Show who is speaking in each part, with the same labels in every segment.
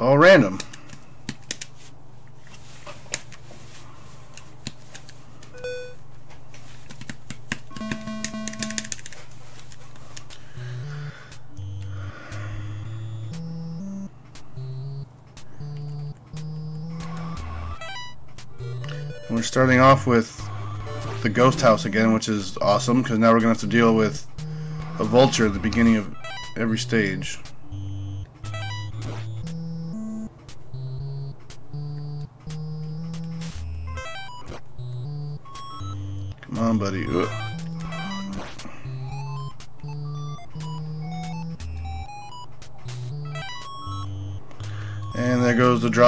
Speaker 1: all random. We're starting off with the ghost house again, which is awesome because now we're gonna have to deal with a vulture at the beginning of every stage.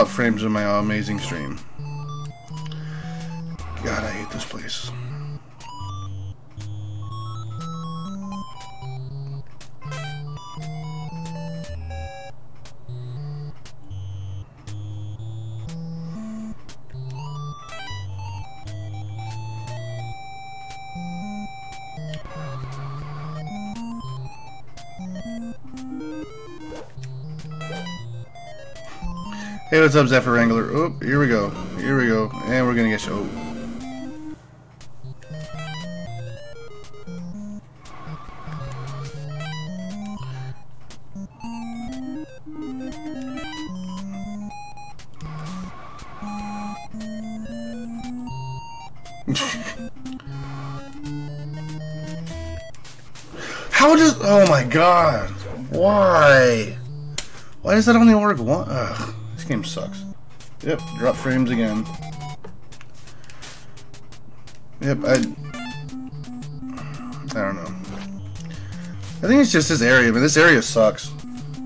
Speaker 1: Drop frames of my amazing stream. God, I hate this place. Hey, what's up, Zephyr Wrangler? Oh, here we go. Here we go. And we're gonna get you. How does... Oh my god. Why? Why does that only work one? Ugh, game sucks. Yep, drop frames again. Yep, I... I don't know. I think it's just this area, but this area sucks.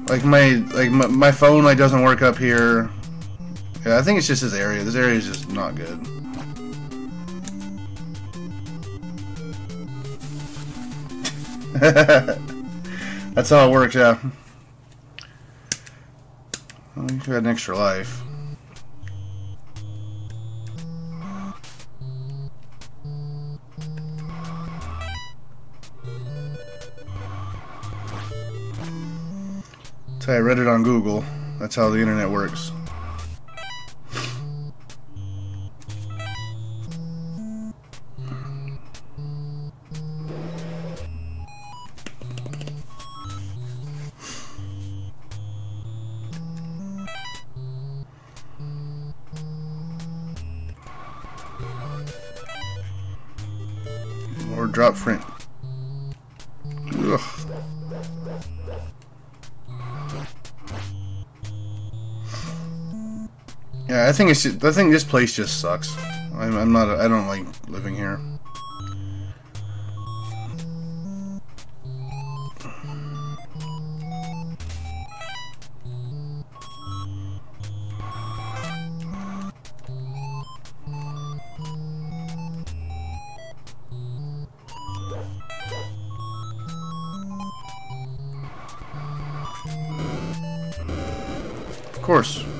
Speaker 1: Like my like my, my phone like doesn't work up here. Yeah, I think it's just this area. This area is just not good. That's how it works, yeah. Got an extra life. I read it on Google. That's how the internet works. Think it's. Just, I think this place just sucks. I'm, I'm not. I don't like living here. Of course.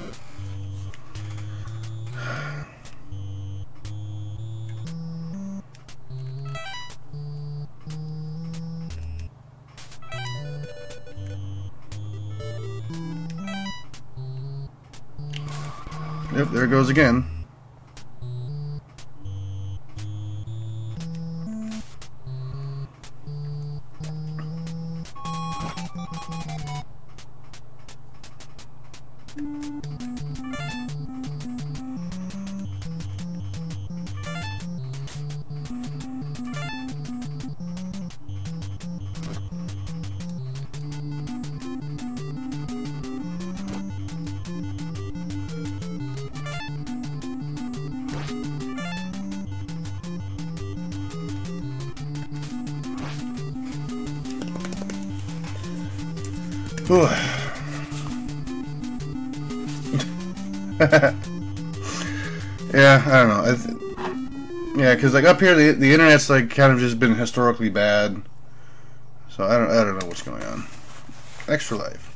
Speaker 1: There it goes again. Up here, the the internet's like kind of just been historically bad. So I don't I don't know what's going on. Extra life.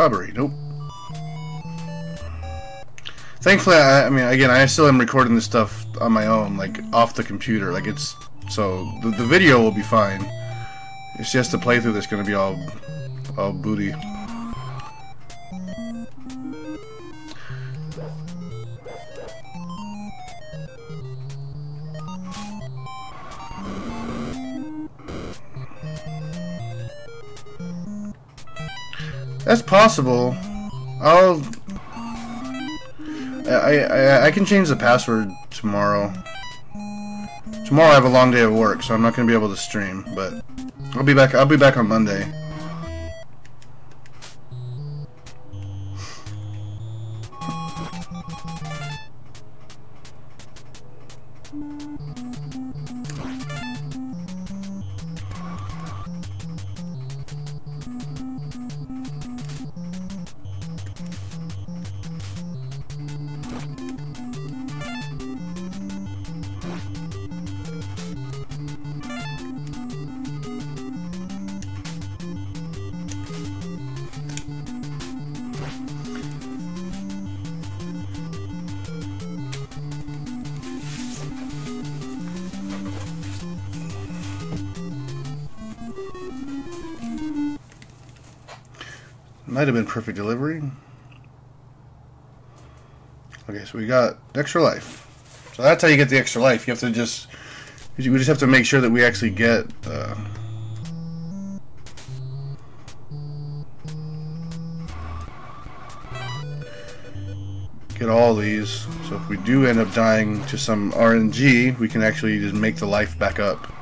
Speaker 1: Robbery. Nope. Thankfully, I, I mean, again, I still am recording this stuff on my own, like off the computer. Like it's so the, the video will be fine. It's just the playthrough that's gonna be all all booty. Possible. I'll. I, I I can change the password tomorrow. Tomorrow I have a long day of work, so I'm not gonna be able to stream. But I'll be back. I'll be back on Monday. Might have been perfect delivery. Okay, so we got extra life. So that's how you get the extra life. You have to just we just have to make sure that we actually get uh, get all these. So if we do end up dying to some RNG, we can actually just make the life back up.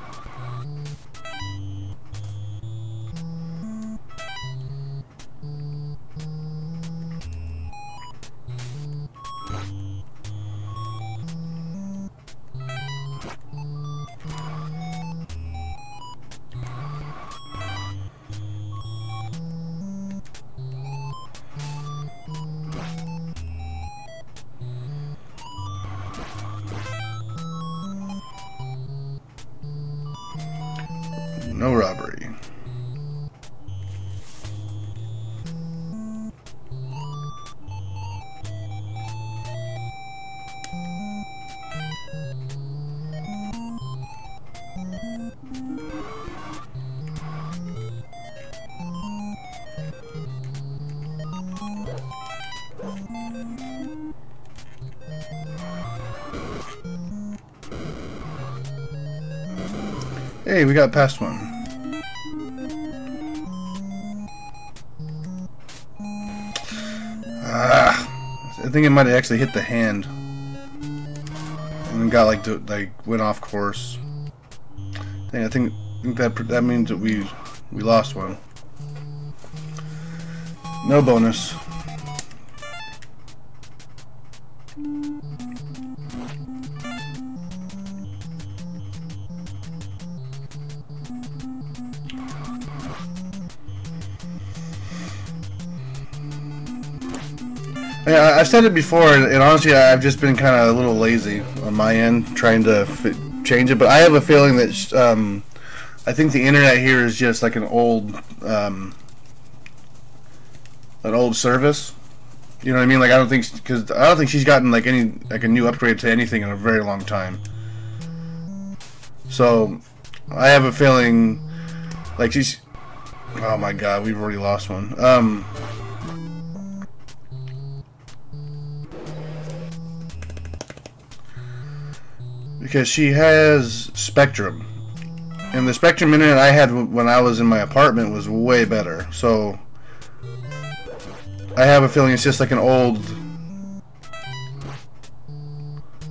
Speaker 1: Hey, we got past one. Ah, I think it might have actually hit the hand, and got like to, like went off course. Dang, I think I think that that means that we we lost one. No bonus. I've said it before, and, honestly, I've just been kind of a little lazy on my end trying to change it. But I have a feeling that um, I think the internet here is just like an old, um, an old service. You know what I mean? Like I don't think because I don't think she's gotten like any like a new upgrade to anything in a very long time. So I have a feeling like she's. Oh my god, we've already lost one. Um. Because she has Spectrum. And the Spectrum internet I had when I was in my apartment was way better. So I have a feeling it's just like an old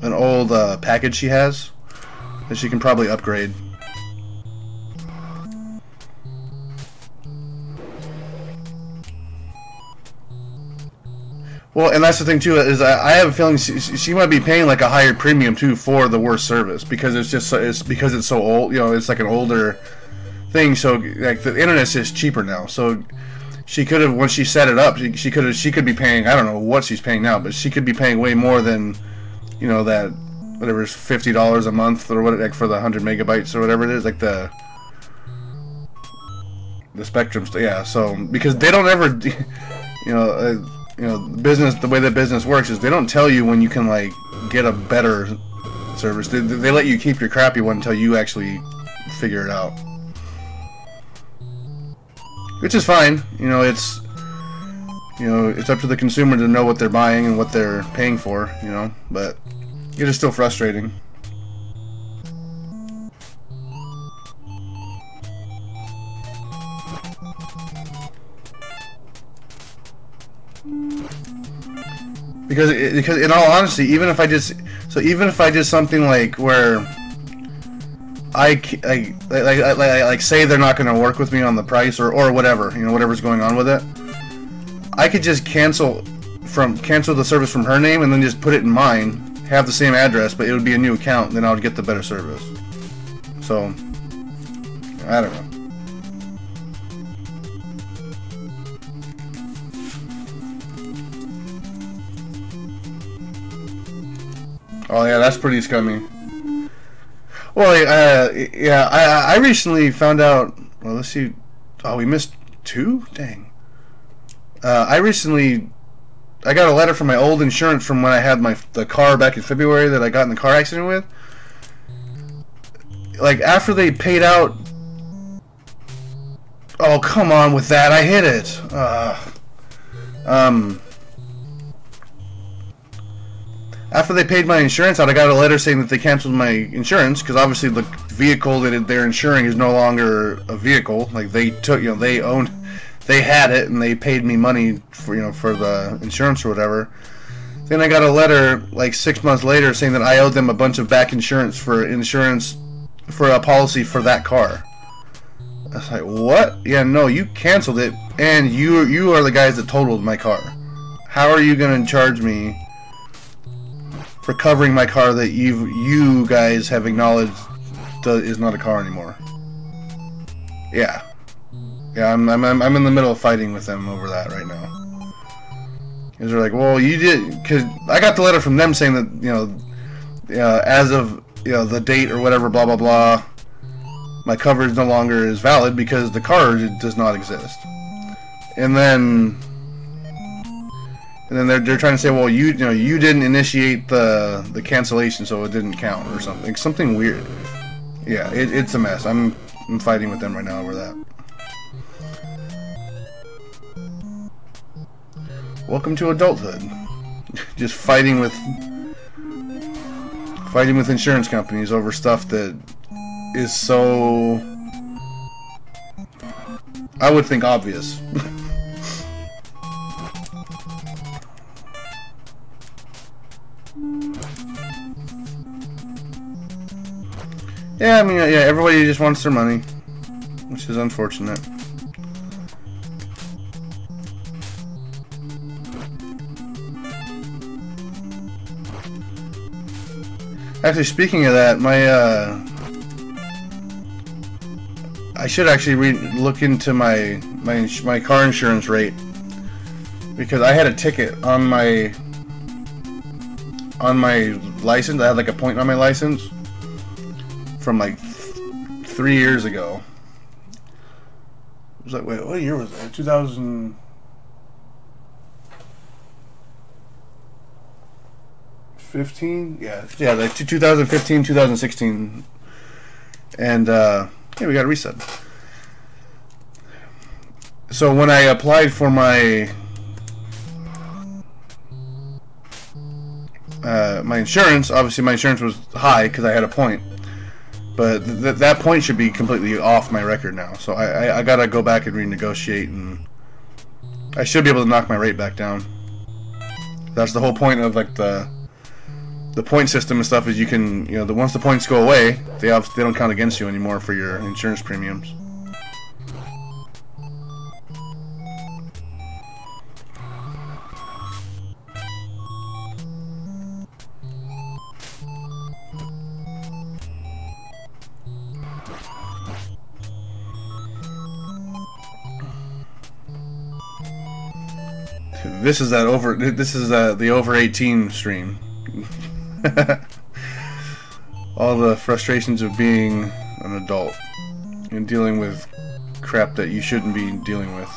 Speaker 1: an old uh, package she has that she can probably upgrade. Well, and that's the thing too is I, have a feeling she, she, might be paying like a higher premium too for the worst service because it's just it's because it's so old. You know, it's like an older thing. So like the internet's just cheaper now. So she could have when she set it up, she, she could have she could be paying I don't know what she's paying now, but she could be paying way more than you know that whatever is fifty dollars a month or what like for the hundred megabytes or whatever it is like the the spectrum yeah so because they don't ever you know, uh, you know, business. The way that business works is they don't tell you when you can like get a better service. They, they let you keep your crappy one until you actually figure it out, which is fine. You know, it's you know, it's up to the consumer to know what they're buying and what they're paying for. You know, but it is still frustrating. Because because in all honesty, even if I just so even if I did something like where I like like like, like, say they're not going to work with me on the price or or whatever you know whatever's going on with it, I could just cancel from cancel the service from her name and then just put it in mine, have the same address, but it would be a new account. Then I would get the better service. So I don't know. Oh yeah, that's pretty scummy. Well, uh, yeah, I I recently found out. Well, let's see. Oh, we missed two. Dang. Uh, I recently, I got a letter from my old insurance from when I had my the car back in February that I got in the car accident with. Like after they paid out. Oh come on with that! I hit it. Uh, um. After they paid my insurance out, I got a letter saying that they canceled my insurance because obviously the vehicle that they're insuring is no longer a vehicle. Like they took, you know, they owned, they had it, and they paid me money for you know for the insurance or whatever. Then I got a letter like six months later saying that I owed them a bunch of back insurance for insurance for a policy for that car. I was like, what? Yeah, no, you canceled it, and you you are the guys that totaled my car. How are you to charge me? For covering my car that you you guys have acknowledged is not a car anymore. Yeah, yeah, I'm, I'm I'm in the middle of fighting with them over that right now. Because they're like, well, you did because I got the letter from them saying that you know, uh, as of you know the date or whatever, blah blah blah, my coverage no longer is valid because the car does not exist. And then and then they're, they're trying to say, well, you you know you didn't initiate the the cancellation, so it didn't count or something. Something weird. Yeah, it, it's a mess. I'm I'm fighting with them right now over that. Welcome to adulthood. Just fighting with fighting with insurance companies over stuff that is so I would think obvious. Yeah, I mean, yeah, everybody just wants their money, which is unfortunate. Actually, speaking of that, my uh, I should actually look into my my my car insurance rate because I had a ticket on my on my license. I had like a point on my license from like th three years ago. It was like, wait, what year was that? 2000. Fifteen, yeah, yeah, like 2015, 2016, and uh, yeah, we got a reset. So when I applied for my uh, my insurance, obviously my insurance was high because I had a point. But th that point should be completely off my record now. So I, I, I gotta go back and renegotiate, and I should be able to knock my rate back down. That's the whole point of like the the point system and stuff is you can you know the once the points go away, they have, they don't count against you anymore for your insurance premiums. This is that over. This is uh, the over eighteen stream. All the frustrations of being an adult and dealing with crap that you shouldn't be dealing with.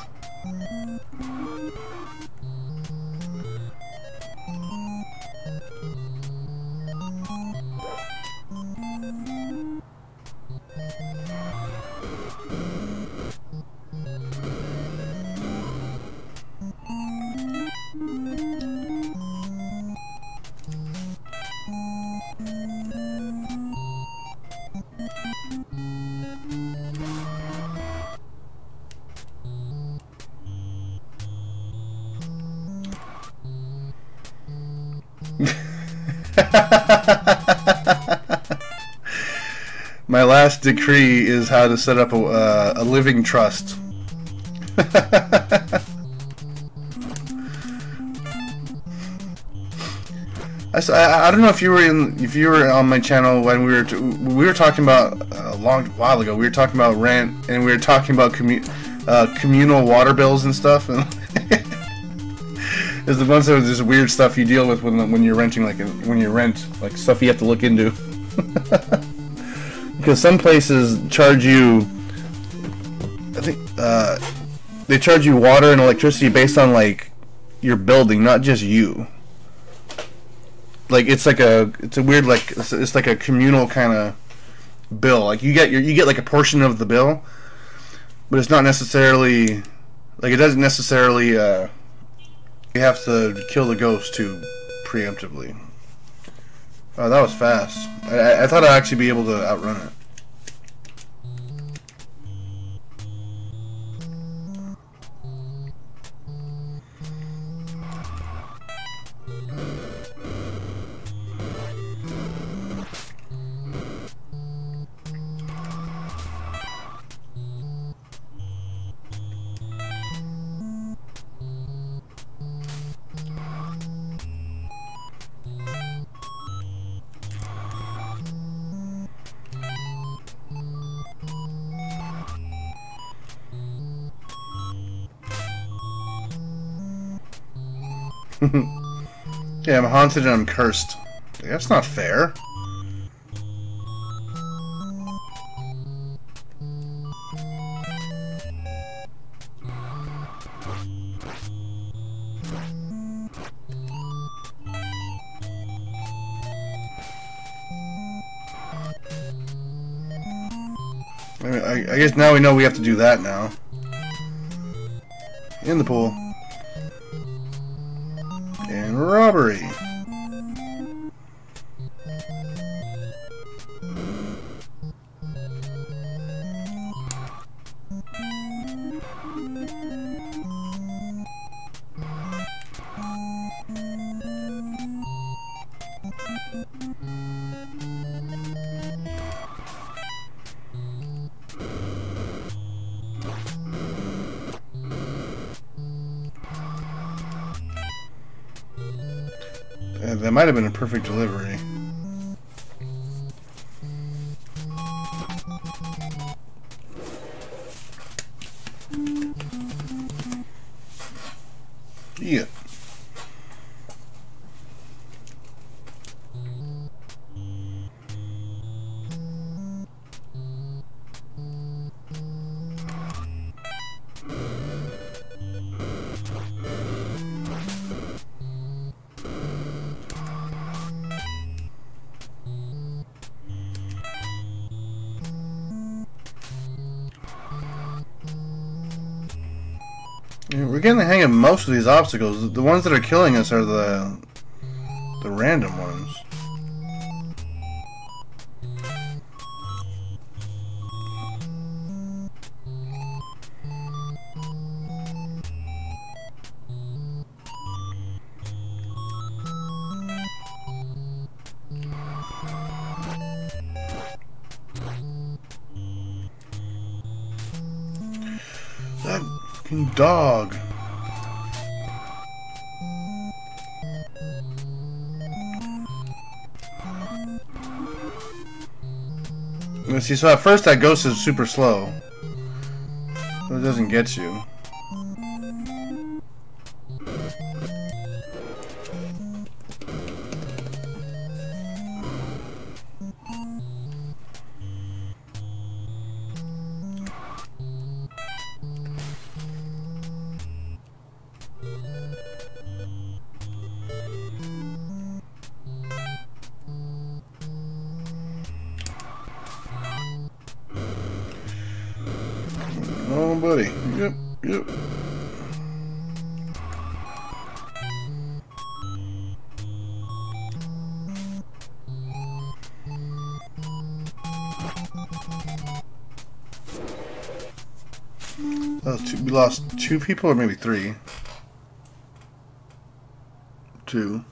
Speaker 1: My last decree is how to set up a, uh, a living trust. I, I, don't know if you were in if you were on my channel when we were we were talking about uh, a long while ago. We were talking about rent and we were talking about commu uh, communal water bills and stuff. And there's a bunch of this weird stuff you deal with when when you're renting, like when you rent, like stuff you have to look into. because some places charge you. I think uh, they charge you water and electricity based on like your building, not just you like it's like a it's a weird like it's, it's like a communal kind of bill. Like you get your you get like a portion of the bill, but it's not necessarily like it doesn't necessarily uh, you have to kill the ghost too preemptively. Oh, that was fast. I, I thought I'd actually be able to outrun it. yeah, I'm haunted and I'm cursed. That's not fair. I, guess now we know we have to do that now. In the pool robbery. Perfect delivery. Most of these obstacles. The ones that are killing us are the the random ones. Dog. See, so at first that ghost is super slow. So it doesn't get you. Two people or maybe three. Two.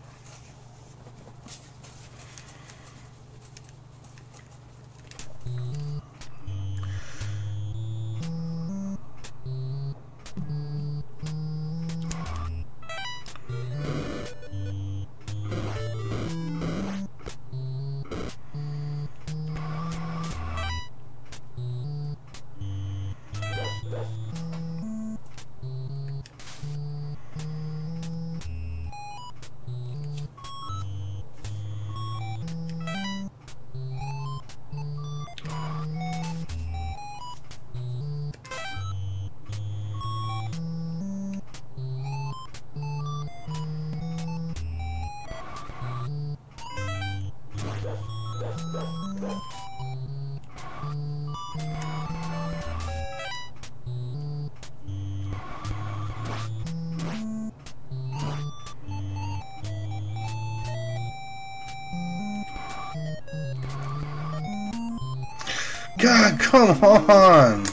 Speaker 1: God, come on!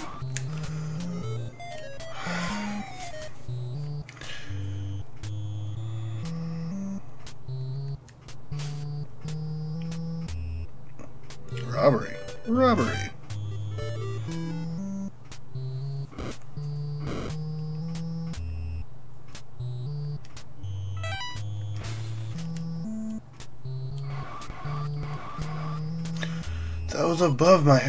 Speaker 1: Robbery. Robbery. That was above my...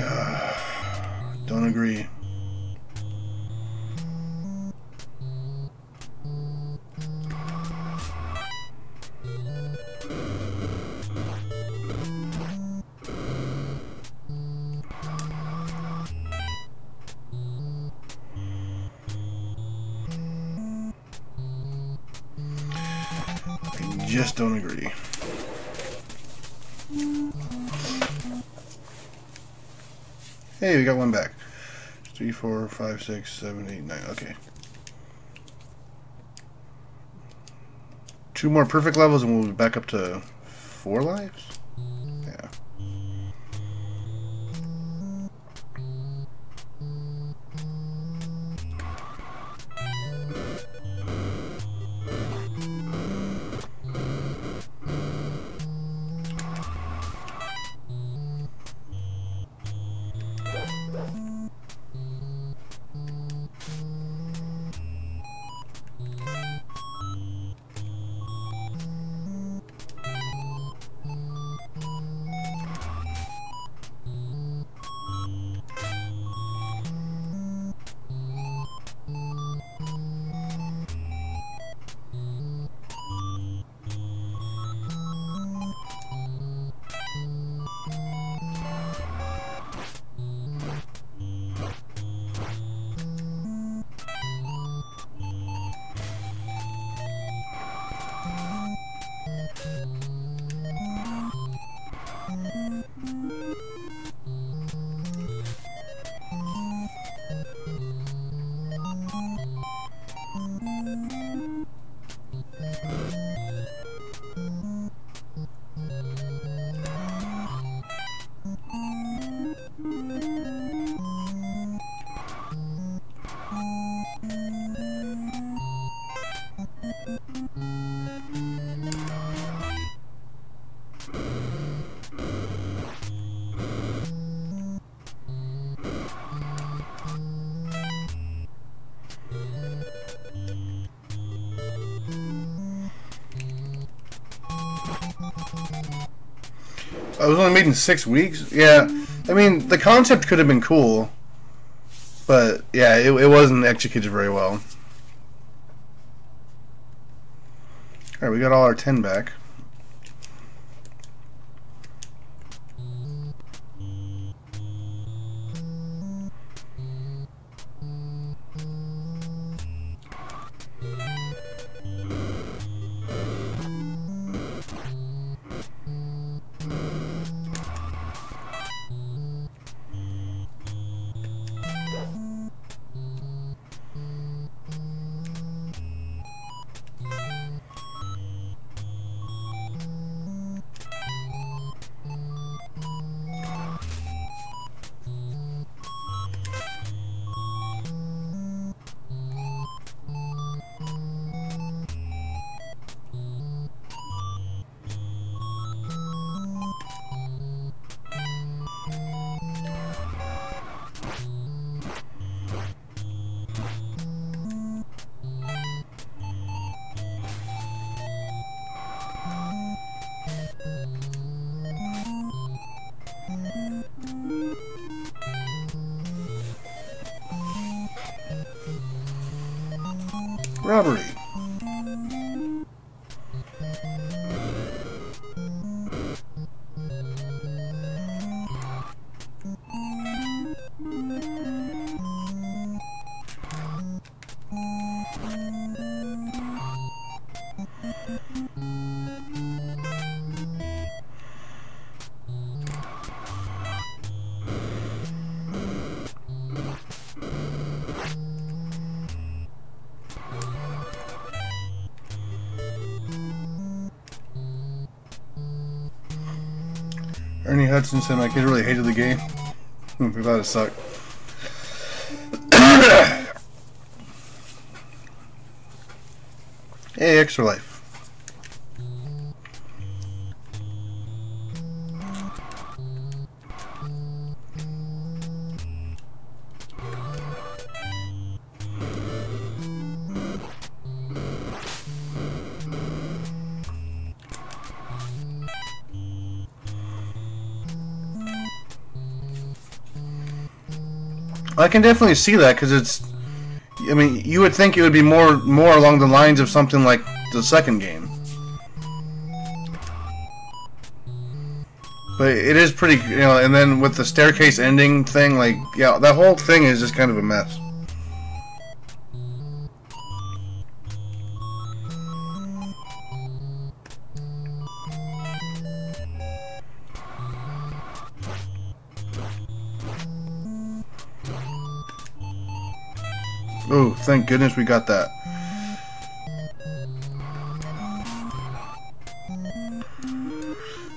Speaker 1: just don't agree. Hey, we got one back. Three, four, five, six, seven, eight, nine. Okay. Two more perfect levels and we'll be back up to four lives? I was only made in six weeks. Yeah, I mean the concept could have been cool, but yeah, it, it wasn't executed very well. All right, we got all our ten back. Robbery. Hudson said my kid really hated the game. Hmm, we thought it sucked. hey, Extra Life. I can definitely see that because it's. I mean, you would think it would be more more along the lines of something like the second game. But it is pretty, you know, and then with the staircase ending thing, like, yeah, that whole thing is just kind of a mess. Thank goodness we got that.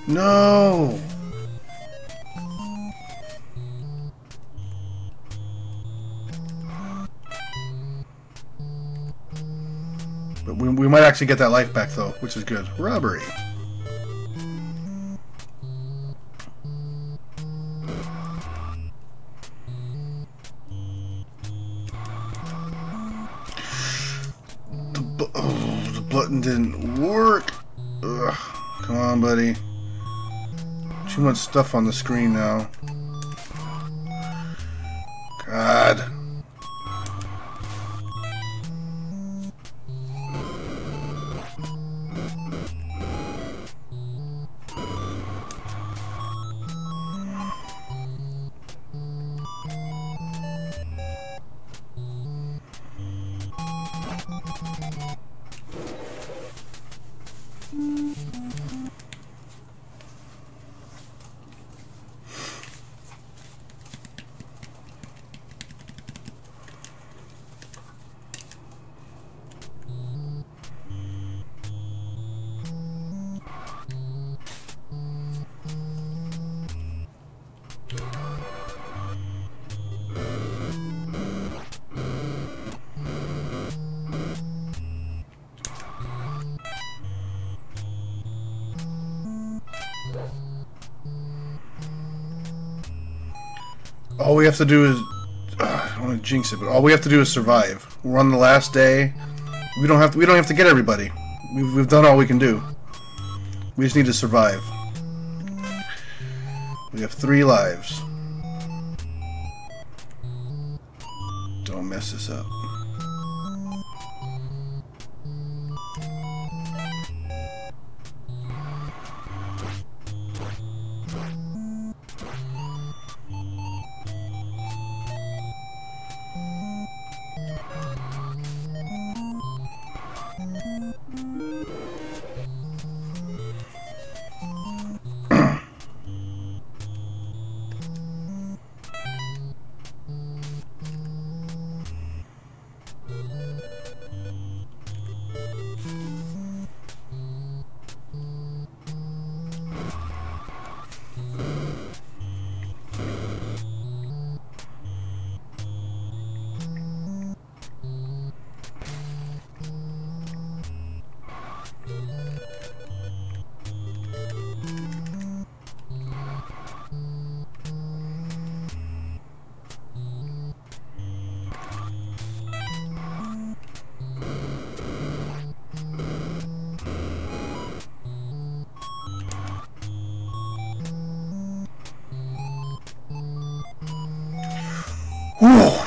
Speaker 1: No! But we, we might actually get that life back though, which is good. Robbery. Much stuff on the screen now. We have to do is. Uh, I don't want to jinx it, but all we have to do is survive. We're on the last day. We don't have to. We don't have to get everybody. We've, we've done all we can do. We just need to survive. We have three lives.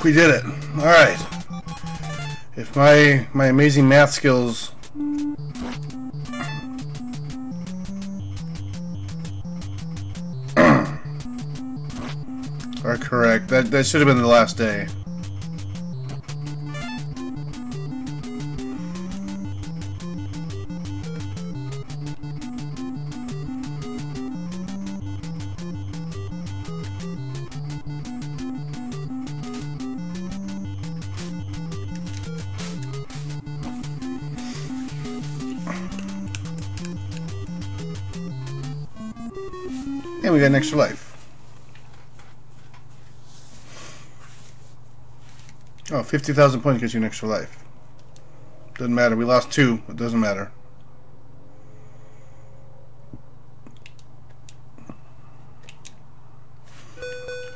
Speaker 1: We did it. All right. If my my amazing math skills are correct, that that should have been the last day. Extra life. Oh, 50,000 points gives you an extra life. Doesn't matter. We lost two. It doesn't matter.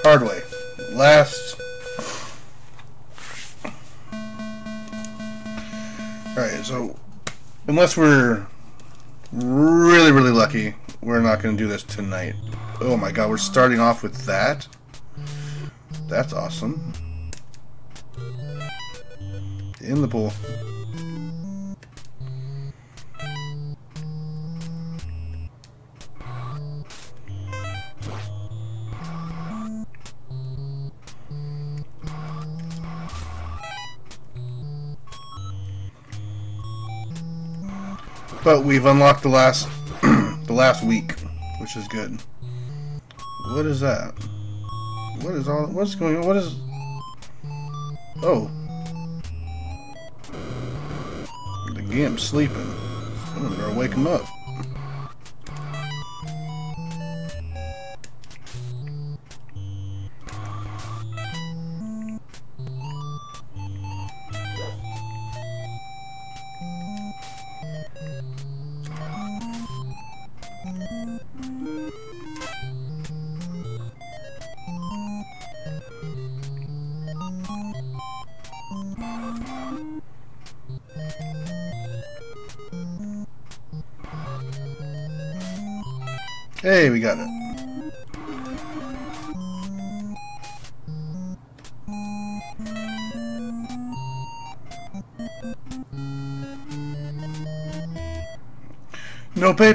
Speaker 1: Hard way. Last. Alright, so unless we're really, really lucky, we're not going to do this tonight. Oh my god, we're starting off with that? That's awesome. In the pool. But we've unlocked the last last week, which is good. What is that? What is all what's going on? What is Oh. The gimp's sleeping. I'm gonna wake him up. No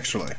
Speaker 1: Hey,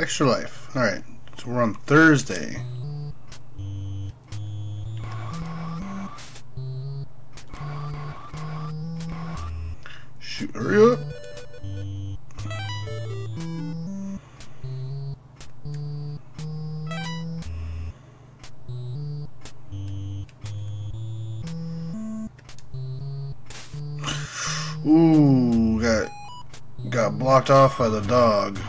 Speaker 1: extra life. Alright, so we're on Thursday. Shoot, hurry up. Ooh, got got blocked off by the dog.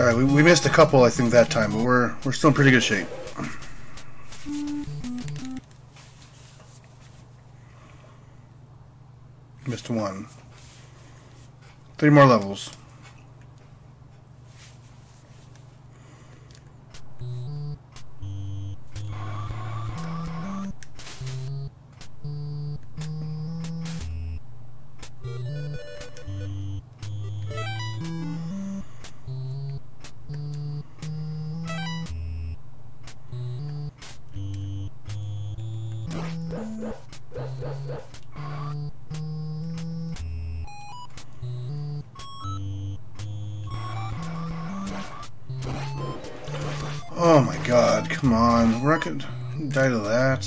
Speaker 1: All right, we, we missed a couple, I think, that time, but we're we're still in pretty good shape. Missed one. Three more levels. Come on. We're die to that.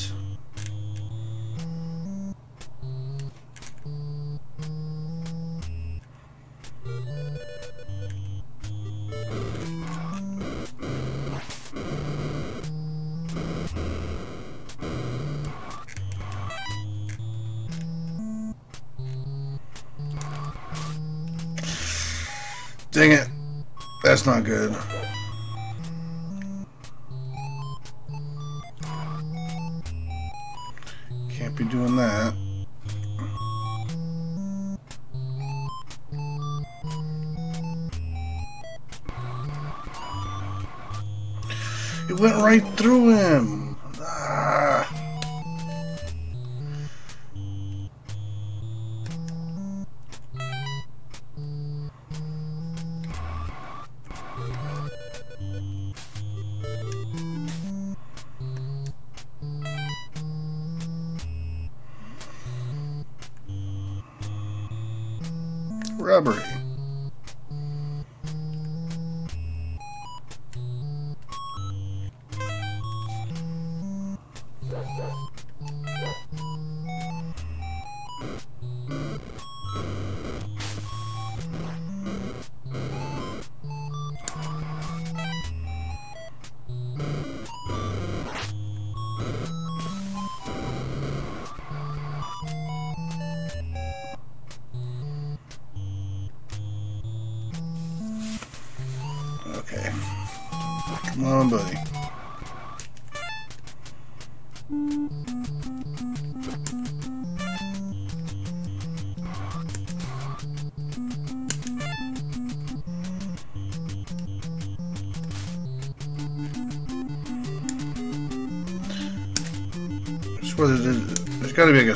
Speaker 1: Robbery.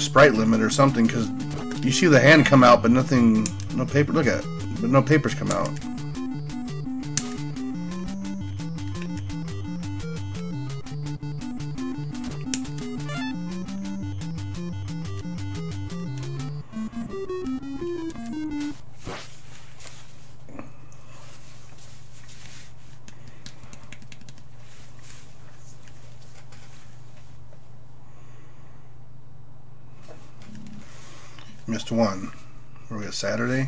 Speaker 1: Sprite limit or something because You see the hand come out, but nothing, no paper. Look at, it, but no papers come out. Saturday?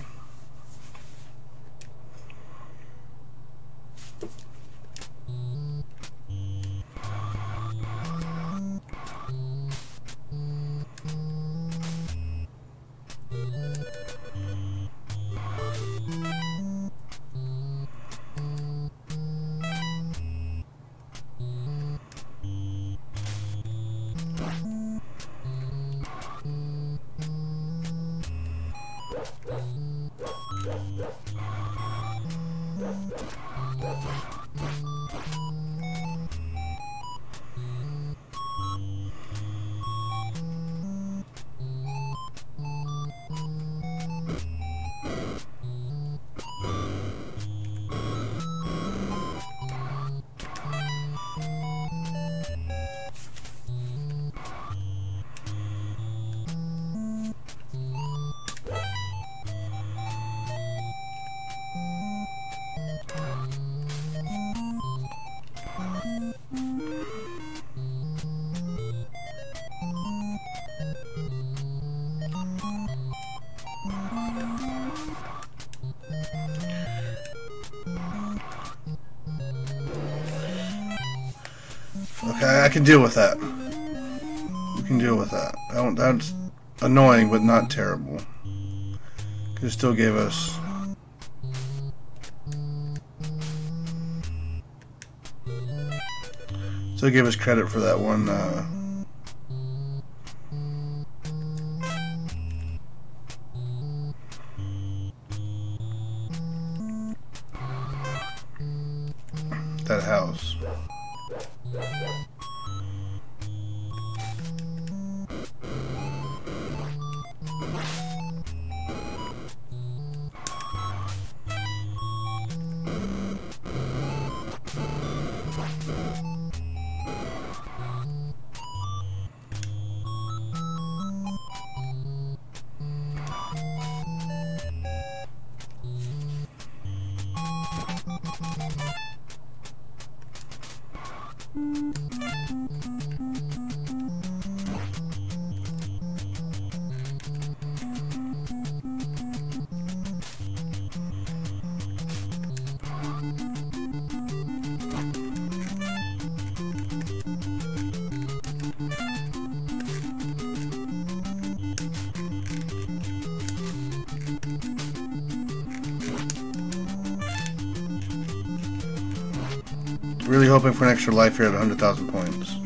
Speaker 1: I can deal with that. We can deal with that. That's annoying, but not terrible. It still gave us... Still gave us credit for that one, uh, that house. Hoping for an extra life here at 100,000 points.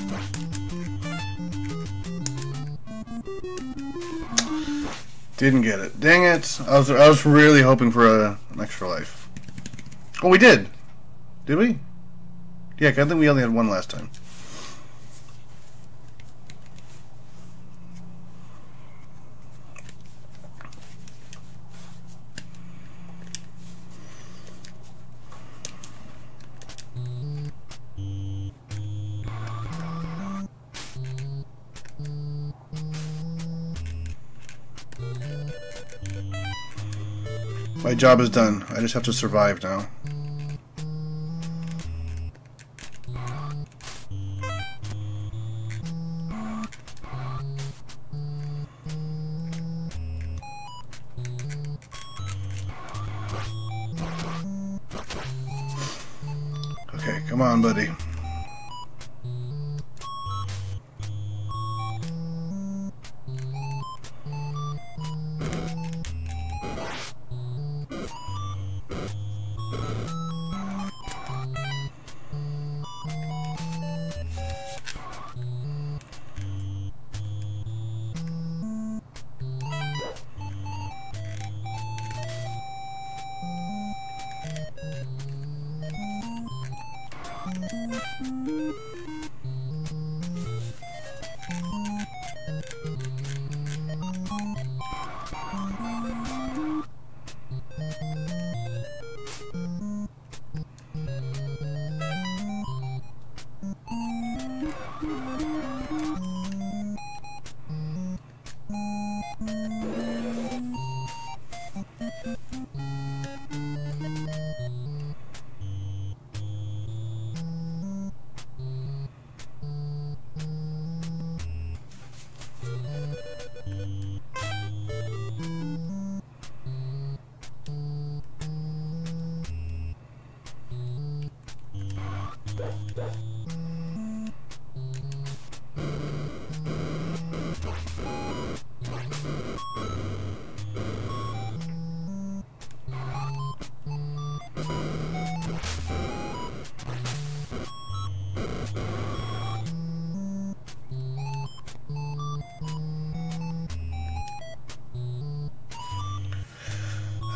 Speaker 1: Didn't get it. Dang it. I was, I was really hoping for a, an extra life. Oh, we did. Did we? Yeah, I think we only had one last time. My job is done. I just have to survive now.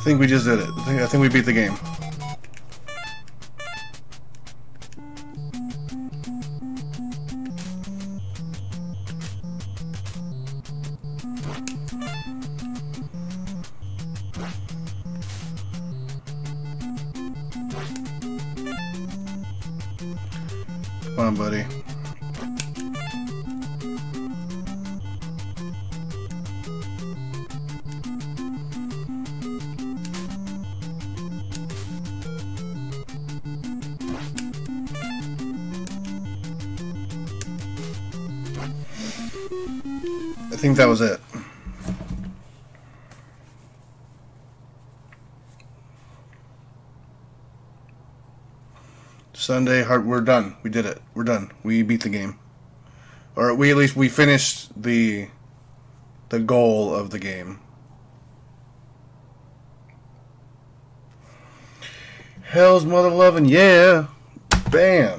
Speaker 1: Think we just did it. I think, I think we beat the game. Sunday, hard. We're done. We did it. We're done. We beat the game, or we at least we finished the the goal of the game. Hell's mother loving, yeah. Bam.